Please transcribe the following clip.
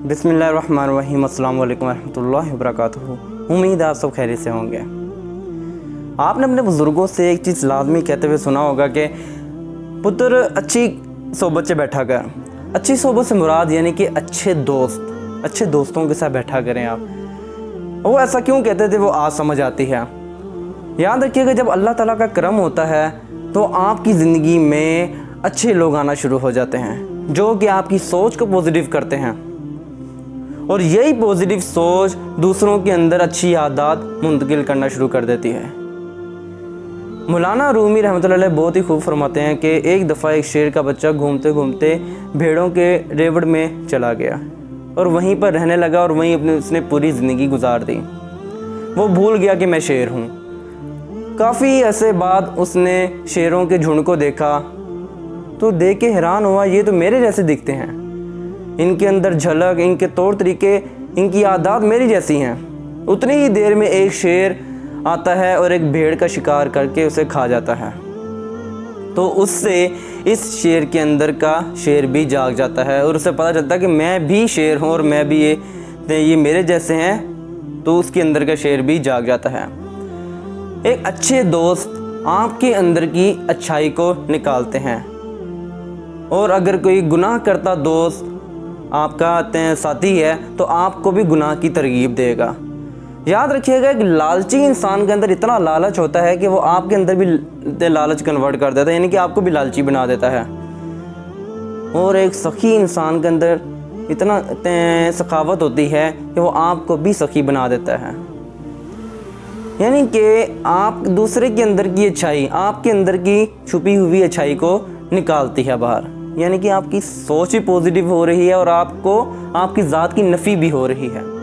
बिसमीम अल्लाम वरहमल वबरक उम्मीद आप सब खैरियत से होंगे। आपने अपने बुज़ुर्गों से एक चीज़ लाजमी कहते हुए सुना होगा कि पुत्र अच्छी सोबत से बैठा कर, अच्छी सोबत से मुराद यानी कि अच्छे दोस्त, अच्छे दोस्तों के साथ बैठा करें आप। वो ऐसा क्यों कहते थे? वो आज समझ आती है। याद रखिएगा जब अल्लाह ताला का करम होता है तो आपकी ज़िंदगी में अच्छे लोग आना शुरू हो जाते हैं, जो कि आपकी सोच को पॉजिटिव करते हैं। और यही पॉजिटिव सोच दूसरों के अंदर अच्छी आदत मुंतकिल करना शुरू कर देती है। मौलाना रूमी रहमत बहुत ही खूब फरमाते हैं कि एक दफ़ा एक शेर का बच्चा घूमते घूमते भेड़ों के रेवड़ में चला गया और वहीं पर रहने लगा और वहीं अपने उसने पूरी ज़िंदगी गुजार दी। वो भूल गया कि मैं शेर हूँ। काफ़ी ऐसे बाद उसने शेरों के झुंड को देखा। तो देख के हैरान हुआ, ये तो मेरे जैसे दिखते हैं। इनके अंदर झलक, इनके तौर तरीके, इनकी आदात मेरी जैसी हैं। उतनी ही देर में एक शेर आता है और एक भेड़ का शिकार करके उसे खा जाता है। तो उससे इस शेर के अंदर का शेर भी जाग जाता है और उसे पता चलता है कि मैं भी शेर हूँ और मैं भी ये ये मेरे जैसे हैं तो उसके अंदर का शेर भी जाग जाता है। एक अच्छे दोस्त आपके अंदर की अच्छाई को निकालते हैं। और अगर कोई गुनाह करता दोस्त आपका साथी है तो आपको भी गुनाह की तरगीब देगा। याद रखिएगा, एक लालची इंसान के अंदर इतना लालच होता है कि वो आपके अंदर भी लालच कन्वर्ट कर देता है, यानी कि आपको भी लालची बना देता है। और एक सखी इंसान के अंदर इतना सखावत होती है कि वो आपको भी सखी बना देता है। यानी कि आप दूसरे के अंदर की अच्छाई, आपके अंदर की छुपी हुई अच्छाई को निकालती है बाहर। यानी कि आपकी सोच ही पॉजिटिव हो रही है और आपको, आपकी ज़ात की नफ़ी भी हो रही है।